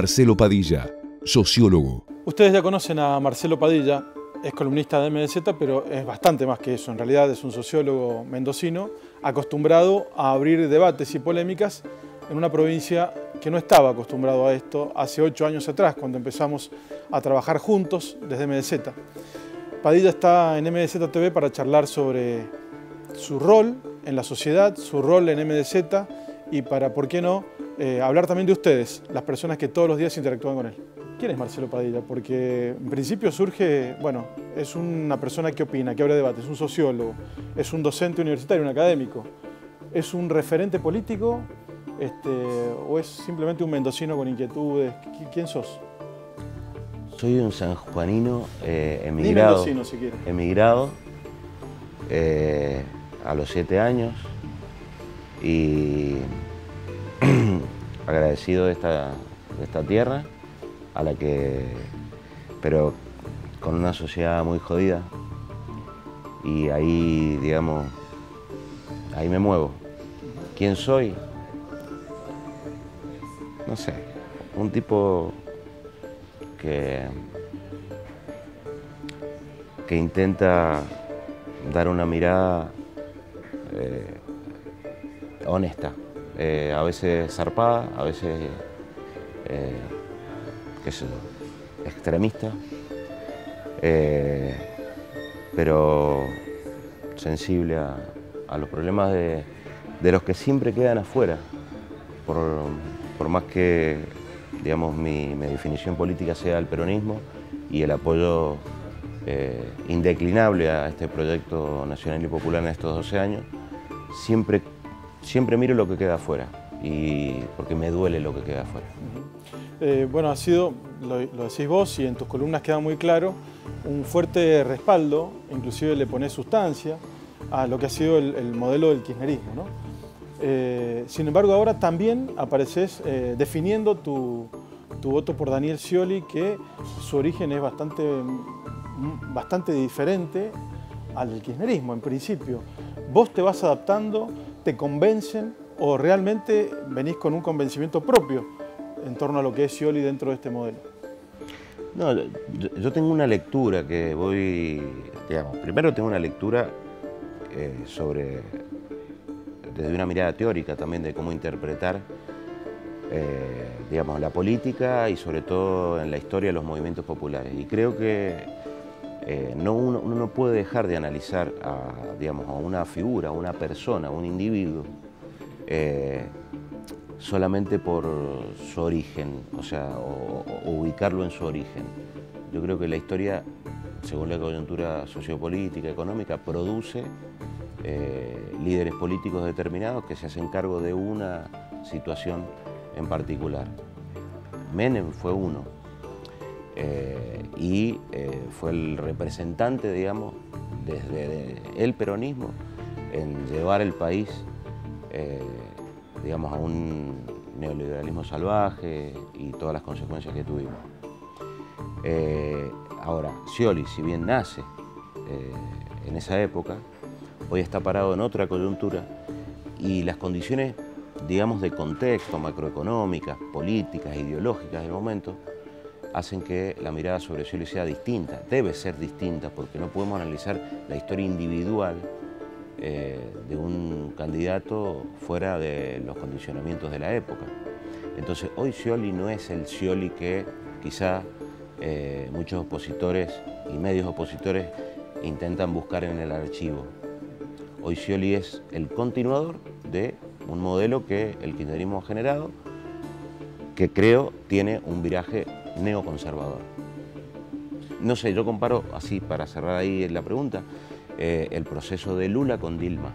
Marcelo Padilla, sociólogo. Ustedes ya conocen a Marcelo Padilla, es columnista de MDZ, pero es bastante más que eso. En realidad es un sociólogo mendocino acostumbrado a abrir debates y polémicas en una provincia que no estaba acostumbrado a esto hace ocho años atrás, cuando empezamos a trabajar juntos desde MDZ. Padilla está en MDZ TV para charlar sobre su rol en la sociedad, su rol en MDZ y para, ¿por qué no?, eh, hablar también de ustedes, las personas que todos los días interactúan con él. ¿Quién es Marcelo Padilla? Porque en principio surge, bueno, es una persona que opina, que abre debate, es un sociólogo, es un docente universitario, un académico, es un referente político este, o es simplemente un mendocino con inquietudes. ¿Quién sos? Soy un sanjuanino eh, emigrado, si emigrado eh, a los siete años y agradecido de esta, esta tierra, a la que, pero con una sociedad muy jodida. Y ahí, digamos, ahí me muevo. ¿Quién soy? No sé, un tipo que, que intenta dar una mirada eh, honesta eh, a veces zarpada, a veces eh, extremista, eh, pero sensible a, los problemas de, los que siempre quedan afuera, por, más que digamos, mi, definición política sea el peronismo y el apoyo indeclinable a este proyecto nacional y popular en estos 12 años, siempre siempre miro lo que queda afuera, y porque me duele lo que queda afuera. Eh, bueno, ha sido, lo, decís vos y en tus columnas queda muy claro, un fuerte respaldo, inclusive le pones sustancia a lo que ha sido el, modelo del kirchnerismo. ¿no? Eh, sin embargo, ahora también apareces eh, definiendo tu, tu, voto por Daniel Scioli, que su origen es bastante, bastante diferente al del kirchnerismo, en principio. Vos te vas adaptando te convencen o realmente venís con un convencimiento propio en torno a lo que es Scioli dentro de este modelo? No, yo, tengo una lectura que voy, digamos, primero tengo una lectura eh, sobre, desde una mirada teórica también de cómo interpretar, eh, digamos, la política y sobre todo en la historia de los movimientos populares. Y creo que eh, no, uno, no puede dejar de analizar a, digamos, a una figura, a una persona, a un individuo, eh, solamente por su origen, o sea, o, ubicarlo en su origen. Yo creo que la historia, según la coyuntura sociopolítica, económica, produce eh, líderes políticos determinados que se hacen cargo de una situación en particular. Menem fue uno, eh, y eh, fue el representante, digamos, desde el peronismo en llevar el país, eh, digamos, a un neoliberalismo salvaje y todas las consecuencias que tuvimos. ahora, Scioli, si bien nace en esa época, hoy está parado en otra coyuntura y las condiciones, digamos, de contexto macroeconómicas, políticas, ideológicas del momento, hacen que la mirada sobre Scioli sea distinta, debe ser distinta, porque no podemos analizar la historia individual eh, de un candidato fuera de los condicionamientos de la época. Entonces, hoy Scioli no es el Scioli que quizá eh, muchos opositores y medios opositores intentan buscar en el archivo. Hoy Scioli es el continuador de un modelo que el kirchnerismo ha generado, que creo tiene un viraje neoconservador. No sé, yo comparo, así para cerrar ahí la pregunta, eh, el proceso de Lula con Dilma.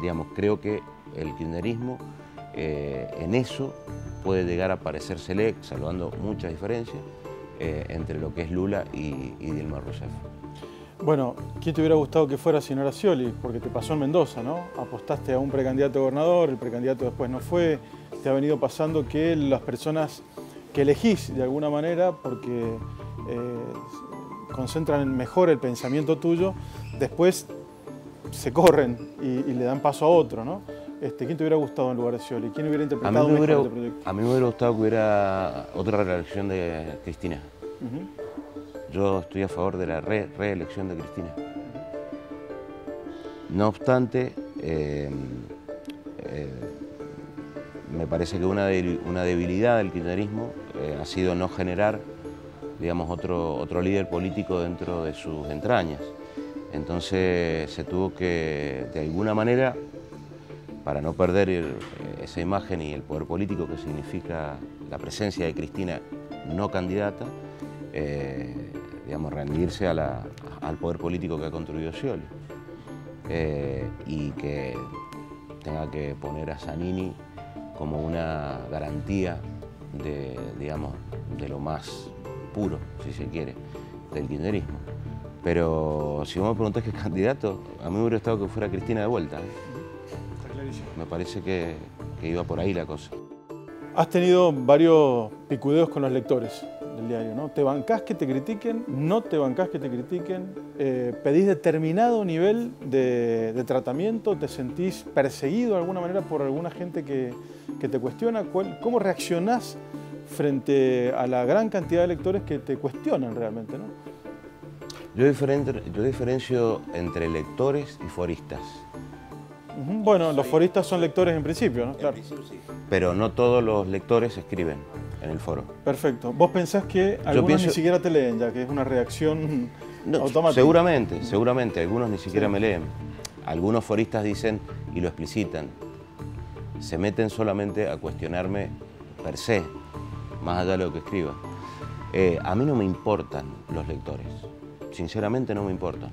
Digamos, creo que el kirchnerismo eh, en eso puede llegar a parecérsele, salvando muchas diferencias, eh, entre lo que es Lula y, Dilma Rousseff. Bueno, ¿quién te hubiera gustado que fuera si no era Scioli? Porque te pasó en Mendoza, ¿no? Apostaste a un precandidato a gobernador, el precandidato después no fue, te ha venido pasando que las personas que elegís de alguna manera porque eh, concentran mejor el pensamiento tuyo, después se corren y, le dan paso a otro. ¿no? este, ¿quién te hubiera gustado en lugar de Scioli? ¿Quién hubiera interpretado me mejor hubiera, este proyecto? a mí me hubiera gustado que hubiera otra reelección de Cristina. Yo estoy a favor de la re- reelección de Cristina. No obstante, eh, eh, me parece que una, debil- una debilidad del kirchnerismo eh, ha sido no generar, digamos, otro, otro líder político dentro de sus entrañas. Entonces se tuvo que, de alguna manera, para no perder el- esa imagen y el poder político que significa la presencia de Cristina no candidata, eh, digamos, rendirse al poder político que ha construido Scioli. Eh, y que tenga que poner a Zanini como una garantía de, digamos, de lo más puro, si se quiere, del kirchnerismo. Pero si vos me preguntás qué candidato, a mí me hubiera gustado que fuera Cristina de vuelta. ¿eh? Está clarísimo. Me parece que, que iba por ahí la cosa. Has tenido varios picudeos con los lectores del diario, ¿no? ¿Te bancás que te critiquen? ¿No te bancás que te critiquen? Eh, ¿Pedís determinado nivel de, de tratamiento? ¿Te sentís perseguido de alguna manera por alguna gente que, que te cuestiona? ¿Cuál- ¿Cómo reaccionás frente a la gran cantidad de lectores que te cuestionan realmente, ¿no? Yo, diferen- yo diferencio entre lectores y foristas. Bueno, los foristas son lectores en principio, ¿no? Claro. pero no todos los lectores escriben en el foro. Perfecto. ¿Vos pensás que algunos pienso- ni siquiera te leen ya, que es una reacción No, automática? seguramente, seguramente, algunos ni siquiera me leen. Algunos foristas dicen y lo explicitan, se meten solamente a cuestionarme per se, más allá de lo que escriba. Eh, a mí no me importan los lectores, sinceramente no me importan.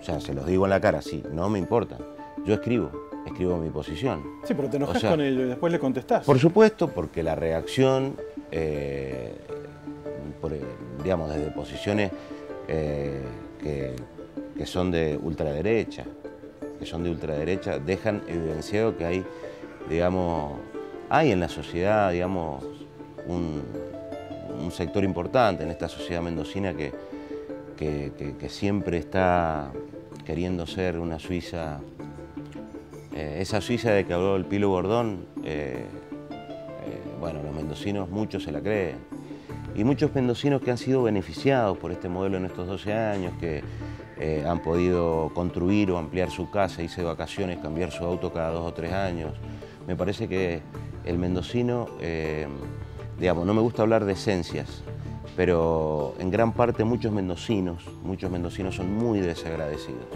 O sea, se los digo en la cara, sí, no me importan. Yo escribo, escribo mi posición. Sí, pero te enojas O sea, con ellos y después le contestás. Por supuesto, porque la reacción, eh, por, digamos, desde posiciones eh, que, que son de ultraderecha, que son de ultraderecha, dejan evidenciado que hay, digamos, hay en la sociedad, digamos, un, un sector importante en esta sociedad mendocina que- que siempre está queriendo ser una Suiza eh, esa Suiza de que habló el Pilo Bordón, eh, eh, bueno, los mendocinos muchos se la creen. Y muchos mendocinos que han sido beneficiados por este modelo en estos 12 años, que han podido construir o ampliar su casa, irse de vacaciones, cambiar su auto cada dos o tres años. Me parece que el mendocino, digamos, no me gusta hablar de esencias, pero en gran parte muchos mendocinos, muchos mendocinos son muy desagradecidos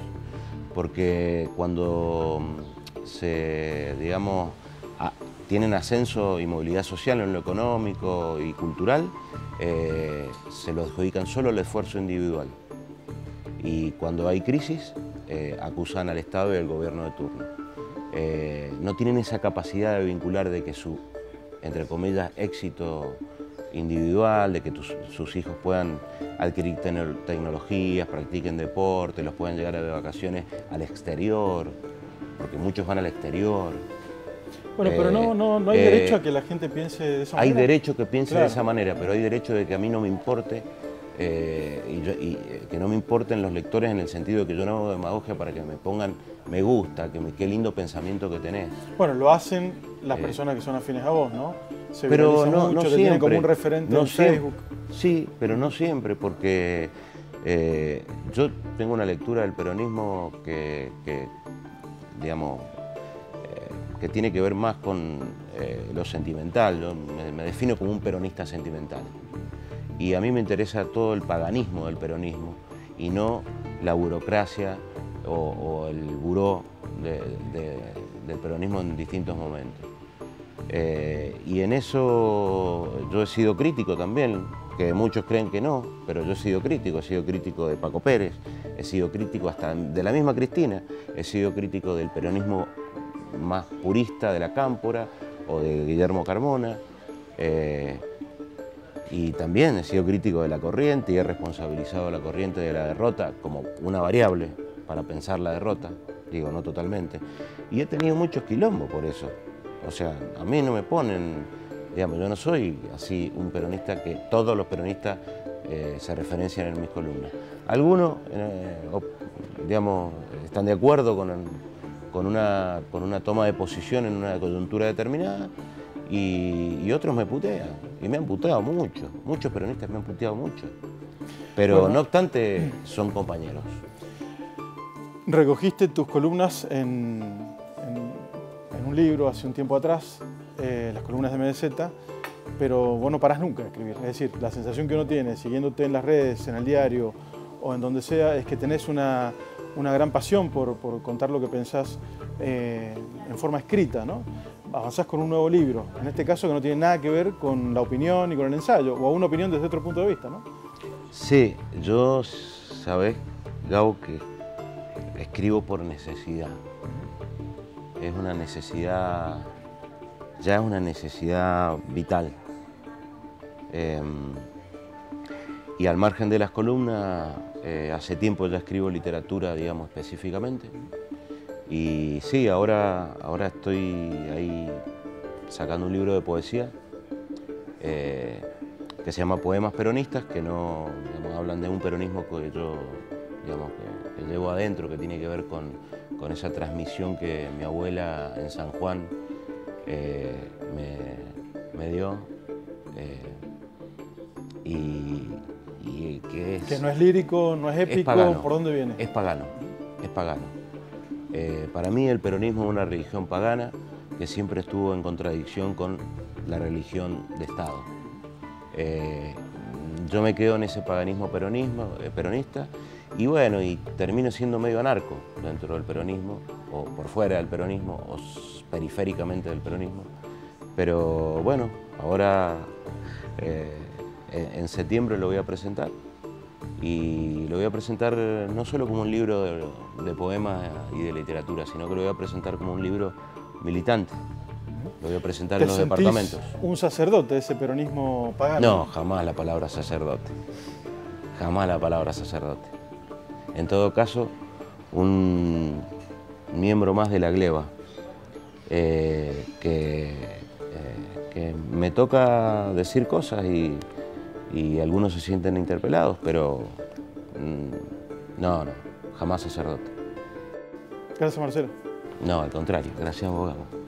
porque cuando se, digamos, tienen ascenso y movilidad social en lo económico y cultural, eh, se lo adjudican solo el esfuerzo individual. Y cuando hay crisis, eh, acusan al Estado y al gobierno de turno. Eh, no tienen esa capacidad de vincular de que su, entre comillas, éxito individual, de que sus hijos puedan adquirir tecnologías, practiquen deporte, los puedan llegar de vacaciones al exterior, porque muchos van al exterior. Bueno, pero no, no, no hay Eh, derecho a que la gente piense de esa Hay manera. derecho que piense Claro. de esa manera, pero hay derecho de que a mí no me importe eh, y, yo- y, eh, que no me importen los lectores en el sentido de que yo no hago demagogia para que me pongan me gusta, que me, qué lindo pensamiento que tenés. Bueno, lo hacen las personas que son afines a vos, ¿no? Se pero no, mucho, no te siempre. tienen como un referente no en siempre. Facebook. Sí, pero no siempre, porque yo tengo una lectura del peronismo que, que, digamos, eh, que tiene que ver más con eh, lo sentimental. Yo me, defino como un peronista sentimental. Y a mí me interesa todo el paganismo del peronismo y no la burocracia o, el buró de- de- del peronismo en distintos momentos. Eh, y en eso yo he sido crítico también, que muchos creen que no, pero yo he sido crítico, he sido crítico de Paco Pérez, he sido crítico hasta de la misma Cristina, he sido crítico del peronismo más purista de la Cámpora o de Guillermo Carmona. eh, y también he sido crítico de la corriente y he responsabilizado a la corriente de la derrota como una variable para pensar la derrota, digo, no totalmente. Y he tenido muchos quilombos por eso. O sea, a mí no me ponen, digamos, yo no soy así un peronista que todos los peronistas eh, se referencian en mis columnas. Algunos, eh, digamos, están de acuerdo con, con una, con una toma de posición en una coyuntura determinada y, otros me putean. Y me han puteado mucho, muchos peronistas me han puteado mucho. Pero no obstante, son compañeros. Recogiste tus columnas en, un libro hace un tiempo atrás, eh, las columnas de MDZ, pero vos no parás nunca de escribir. Es decir, la sensación que uno tiene siguiéndote en las redes, en el diario o en donde sea, es que tenés una, gran pasión por, contar lo que pensás eh, en forma escrita, ¿no? Avanzás con un nuevo libro, en este caso que no tiene nada que ver con la opinión y con el ensayo, o una opinión desde otro punto de vista, ¿no? Sí, yo, sabes, Gabo, que escribo por necesidad. Es una necesidad, ya es una necesidad vital. Em, y al margen de las columnas, eh, hace tiempo ya escribo literatura, digamos, específicamente. Y sí, ahora, ahora estoy ahí sacando un libro de poesía eh, que se llama Poemas Peronistas, que no hablan de un peronismo que yo digamos, que, llevo adentro, que tiene que ver con, esa transmisión que mi abuela en San Juan eh, me, dio. y, que es... Que no es lírico, no es épico, ¿por dónde viene? Es pagano, es pagano. Eh, para mí el peronismo es una religión pagana que siempre estuvo en contradicción con la religión de Estado. Eh, yo me quedo en ese paganismo peronismo, eh, peronista y bueno, y termino siendo medio anarco dentro del peronismo, o por fuera del peronismo, o periféricamente del peronismo. Pero bueno, ahora en septiembre lo voy a presentar y lo voy a presentar no solo como un libro de, poemas y de literatura, sino que lo voy a presentar como un libro militante. Lo voy a presentar en los departamentos. ¿Un sacerdote de ese peronismo pagano? No, jamás la palabra sacerdote. Jamás la palabra sacerdote. En todo caso, un miembro más de la gleba eh, que, eh, que me toca decir cosas y y algunos se sienten interpelados, pero mm, no, no, jamás sacerdote. Gracias, Marcelo. No, al contrario, gracias, abogado.